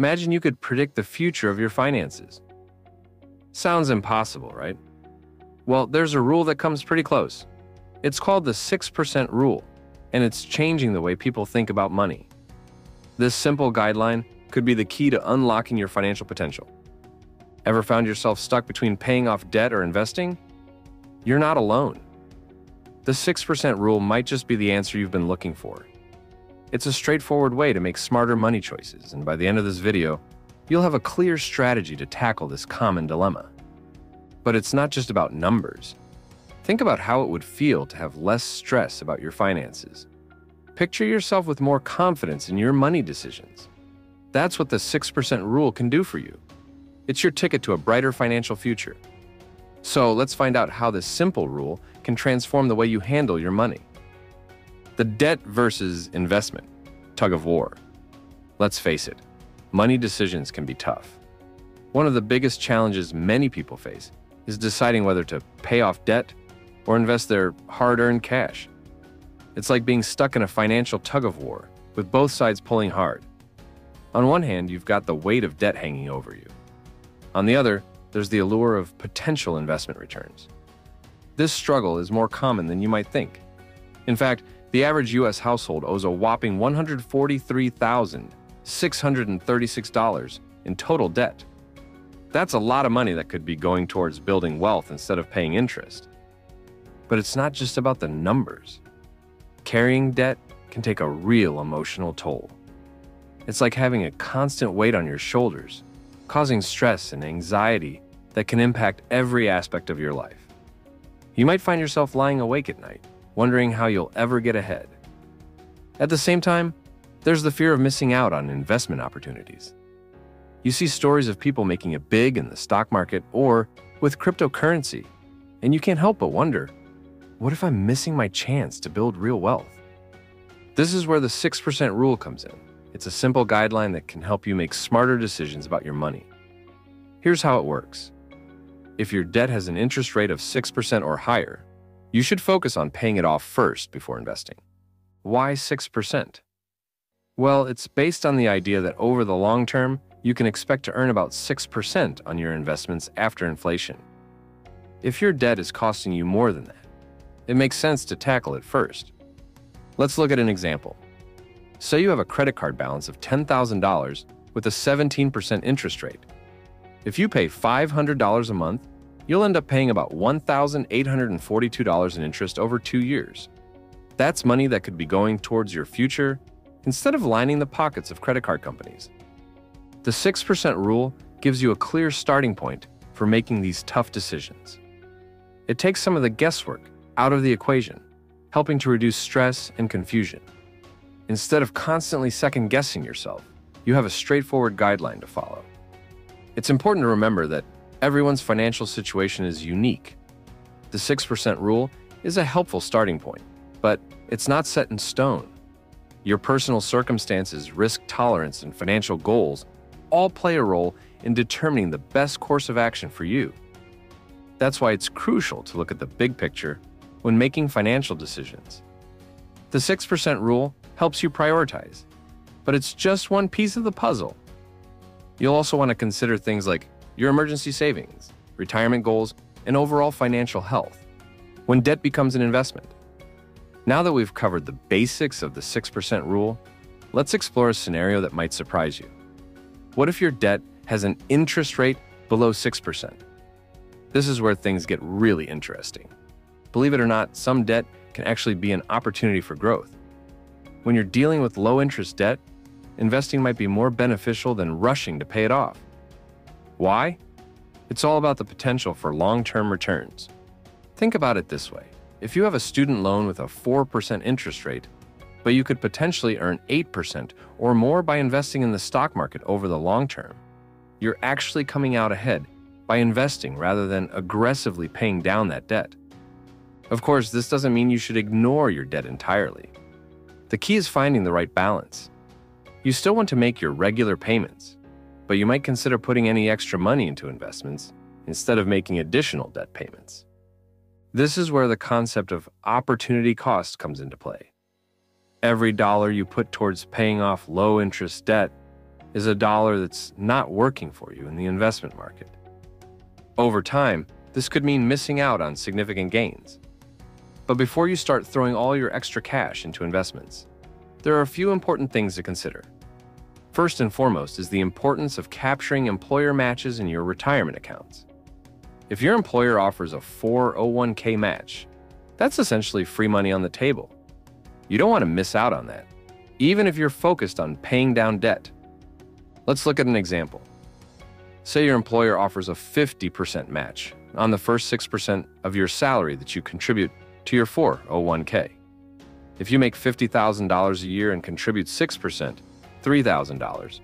Imagine you could predict the future of your finances. Sounds impossible, right? Well, there's a rule that comes pretty close. It's called the 6% rule, and it's changing the way people think about money. This simple guideline could be the key to unlocking your financial potential. Ever found yourself stuck between paying off debt or investing? You're not alone. The 6% rule might just be the answer you've been looking for. It's a straightforward way to make smarter money choices, and by the end of this video, you'll have a clear strategy to tackle this common dilemma. But it's not just about numbers. Think about how it would feel to have less stress about your finances. Picture yourself with more confidence in your money decisions. That's what the 6% rule can do for you. It's your ticket to a brighter financial future. So let's find out how this simple rule can transform the way you handle your money. The debt versus investment tug of war. Let's face it, money decisions can be tough. One of the biggest challenges many people face is deciding whether to pay off debt or invest their hard earned cash. It's like being stuck in a financial tug of war, with both sides pulling hard. On one hand, you've got the weight of debt hanging over you. On the other, there's the allure of potential investment returns. This struggle is more common than you might think. In fact, the average US household owes a whopping $143,636 in total debt. That's a lot of money that could be going towards building wealth instead of paying interest. But it's not just about the numbers. Carrying debt can take a real emotional toll. It's like having a constant weight on your shoulders, causing stress and anxiety that can impact every aspect of your life. You might find yourself lying awake at night, wondering how you'll ever get ahead. At the same time, there's the fear of missing out on investment opportunities. You see stories of people making it big in the stock market or with cryptocurrency, and you can't help but wonder what if I'm missing my chance to build real wealth? This is where the 6% rule comes in. It's a simple guideline that can help you make smarter decisions about your money. Here's how it works if your debt has an interest rate of 6% or higher, you should focus on paying it off first before investing. Why 6%? Well, it's based on the idea that over the long term, you can expect to earn about 6% on your investments after inflation. If your debt is costing you more than that, it makes sense to tackle it first. Let's look at an example. Say you have a credit card balance of $10,000 with a 17% interest rate. If you pay $500 a month, you'll end up paying about $1,842 in interest over two years. That's money that could be going towards your future instead of lining the pockets of credit card companies. The 6% rule gives you a clear starting point for making these tough decisions. It takes some of the guesswork out of the equation, helping to reduce stress and confusion. Instead of constantly second guessing yourself, you have a straightforward guideline to follow. It's important to remember that everyone's financial situation is unique. The 6% rule is a helpful starting point, but it's not set in stone. Your personal circumstances, risk tolerance, and financial goals all play a role in determining the best course of action for you. That's why it's crucial to look at the big picture when making financial decisions. The 6% rule helps you prioritize. But it's just one piece of the puzzle. You'll also want to consider things like your emergency savings, retirement goals, and overall financial health when debt becomes an investment. Now that we've covered the basics of the 6% rule, let's explore a scenario that might surprise you. What if your debt has an interest rate below 6%? This is where things get really interesting. Believe it or not, some debt can actually be an opportunity for growth. When you're dealing with low interest debt, investing might be more beneficial than rushing to pay it off. Why? It's all about the potential for long term returns. Think about it this way if you have a student loan with a 4% interest rate, but you could potentially earn 8% or more by investing in the stock market over the long term, you're actually coming out ahead by investing rather than aggressively paying down that debt. Of course, this doesn't mean you should ignore your debt entirely. The key is finding the right balance. You still want to make your regular payments, but you might consider putting any extra money into investments instead of making additional debt payments. This is where the concept of opportunity cost comes into play. Every dollar you put towards paying off low interest debt is a dollar that's not working for you in the investment market. Over time, this could mean missing out on significant gains. But before you start throwing all your extra cash into investments, there are a few important things to consider. First and foremost is the importance of capturing employer matches in your retirement accounts. If your employer offers a 401k match, that's essentially free money on the table. You don't want to miss out on that, even if you're focused on paying down debt. Let's look at an example. Say your employer offers a 50% match on the first 6% of your salary that you contribute to your 401k. If you make $50,000 a year and contribute 6%, $3,000,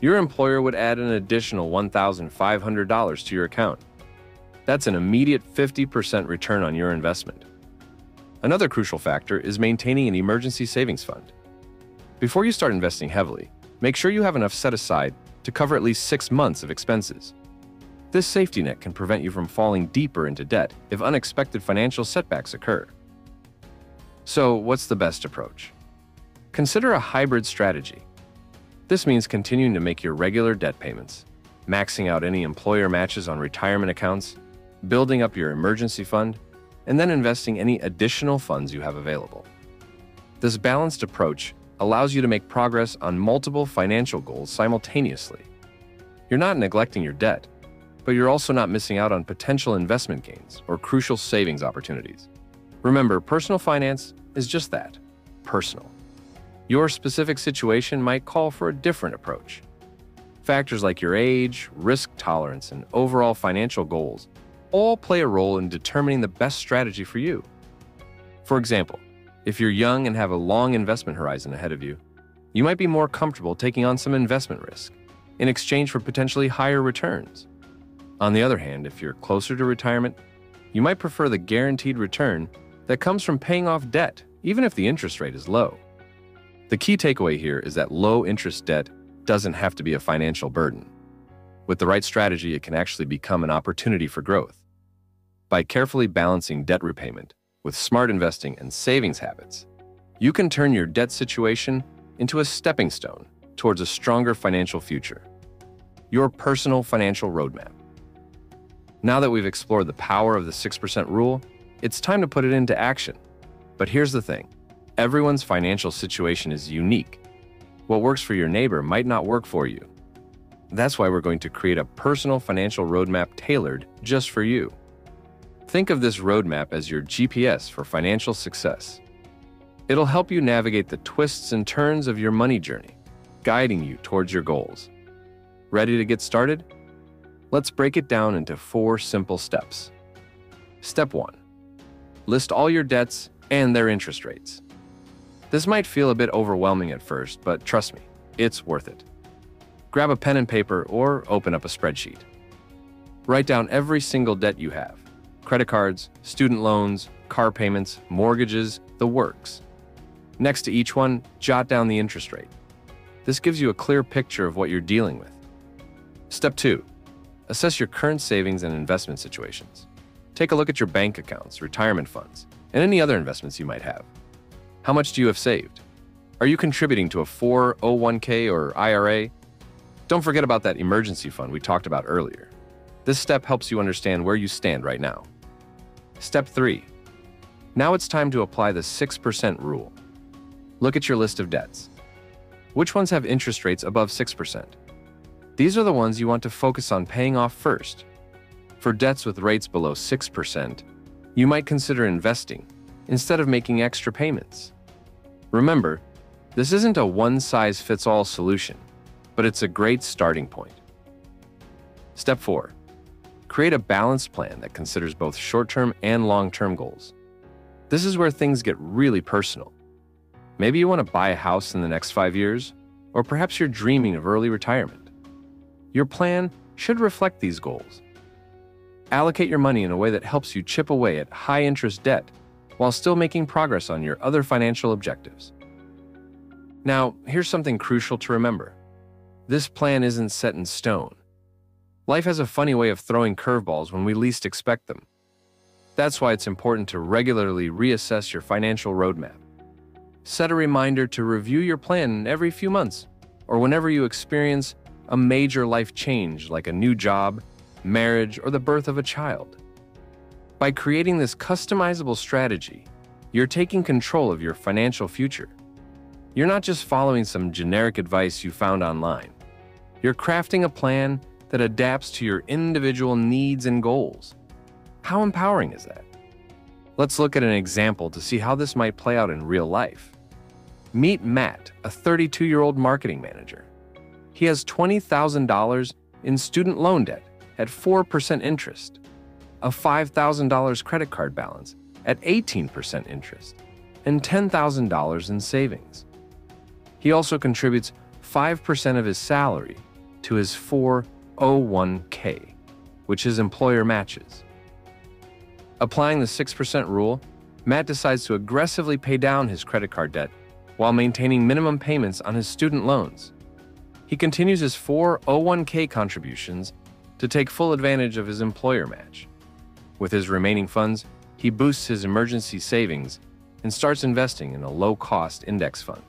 your employer would add an additional $1,500 to your account. That's an immediate 50% return on your investment. Another crucial factor is maintaining an emergency savings fund. Before you start investing heavily, make sure you have enough set aside to cover at least six months of expenses. This safety net can prevent you from falling deeper into debt if unexpected financial setbacks occur. So, what's the best approach? Consider a hybrid strategy. This means continuing to make your regular debt payments, maxing out any employer matches on retirement accounts, building up your emergency fund, and then investing any additional funds you have available. This balanced approach allows you to make progress on multiple financial goals simultaneously. You're not neglecting your debt, but you're also not missing out on potential investment gains or crucial savings opportunities. Remember, personal finance is just that personal. Your specific situation might call for a different approach. Factors like your age, risk tolerance, and overall financial goals all play a role in determining the best strategy for you. For example, if you're young and have a long investment horizon ahead of you, you might be more comfortable taking on some investment risk in exchange for potentially higher returns. On the other hand, if you're closer to retirement, you might prefer the guaranteed return that comes from paying off debt, even if the interest rate is low. The key takeaway here is that low interest debt doesn't have to be a financial burden. With the right strategy, it can actually become an opportunity for growth. By carefully balancing debt repayment, with smart investing and savings habits, you can turn your debt situation into a stepping stone towards a stronger financial future. Your personal financial roadmap. Now that we've explored the power of the 6% rule, it's time to put it into action. But here's the thing everyone's financial situation is unique. What works for your neighbor might not work for you. That's why we're going to create a personal financial roadmap tailored just for you. Think of this roadmap as your GPS for financial success. It'll help you navigate the twists and turns of your money journey, guiding you towards your goals. Ready to get started? Let's break it down into four simple steps. Step 1 List all your debts and their interest rates. This might feel a bit overwhelming at first, but trust me, it's worth it. Grab a pen and paper or open up a spreadsheet. Write down every single debt you have credit cards, student loans, car payments, mortgages, the works. Next to each one, jot down the interest rate. This gives you a clear picture of what you're dealing with. Step 2. Assess your current savings and investment situations. Take a look at your bank accounts, retirement funds, and any other investments you might have. How much do you have saved? Are you contributing to a 401k or IRA? Don't forget about that emergency fund we talked about earlier. This step helps you understand where you stand right now. Step 3. Now it's time to apply the 6% rule. Look at your list of debts. Which ones have interest rates above 6%? These are the ones you want to focus on paying off first. For debts with rates below 6%, you might consider investing instead of making extra payments. Remember, this isn't a one size fits all solution, but it's a great starting point. Step 4 Create a balanced plan that considers both short term and long term goals. This is where things get really personal. Maybe you want to buy a house in the next five years, or perhaps you're dreaming of early retirement. Your plan should reflect these goals. Allocate your money in a way that helps you chip away at high interest debt while still making progress on your other financial objectives. Now, here's something crucial to remember this plan isn't set in stone. Life has a funny way of throwing curveballs when we least expect them. That's why it's important to regularly reassess your financial roadmap. Set a reminder to review your plan every few months, or whenever you experience a major life change like a new job, marriage, or the birth of a child. By creating this customizable strategy, you're taking control of your financial future. You're not just following some generic advice you found online. You're crafting a plan that adapts to your individual needs and goals. How empowering is that? Let's look at an example to see how this might play out in real life. Meet Matt, a 32 year old marketing manager. He has $20,000 in student loan debt at 4% interest, a $5,000 credit card balance at 18% interest, and $10,000 in savings. He also contributes 5% of his salary to his 401k, which his employer matches. Applying the 6% rule, Matt decides to aggressively pay down his credit card debt while maintaining minimum payments on his student loans. He continues his 401k contributions to take full advantage of his employer match. With his remaining funds, he boosts his emergency savings and starts investing in a low cost index fund.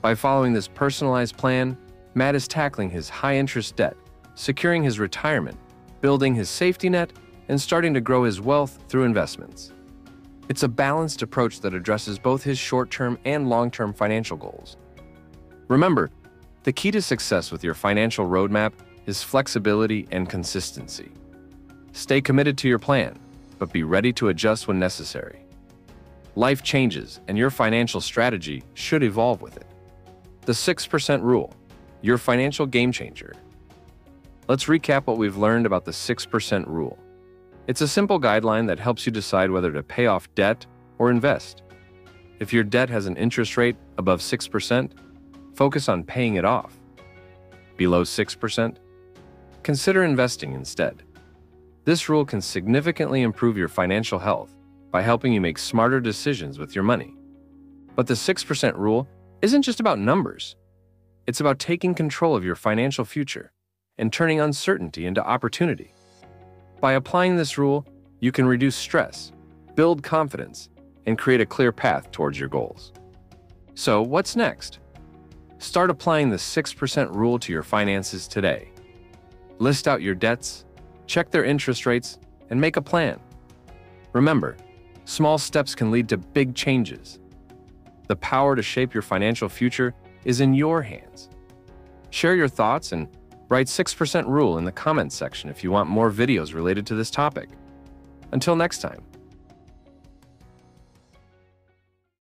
By following this personalized plan, Matt is tackling his high interest debt, securing his retirement, building his safety net, and starting to grow his wealth through investments. It's a balanced approach that addresses both his short term and long term financial goals. Remember, the key to success with your financial roadmap is flexibility and consistency. Stay committed to your plan, but be ready to adjust when necessary. Life changes, and your financial strategy should evolve with it. The 6% Rule, your financial game changer. Let's recap what we've learned about the 6% Rule. It's a simple guideline that helps you decide whether to pay off debt or invest. If your debt has an interest rate above 6%, focus on paying it off. Below 6%, consider investing instead. This rule can significantly improve your financial health by helping you make smarter decisions with your money. But the 6% rule isn't just about numbers. It's about taking control of your financial future and turning uncertainty into opportunity. By applying this rule, you can reduce stress, build confidence, and create a clear path towards your goals. So, what's next? Start applying the 6% rule to your finances today. List out your debts, check their interest rates, and make a plan. Remember, small steps can lead to big changes. The power to shape your financial future is in your hands. Share your thoughts and write 6% rule in the comments section if you want more videos related to this topic. Until next time.